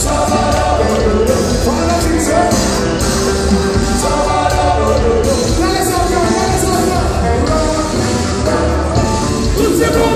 Salvador, Olha essa cara, olha essa cara.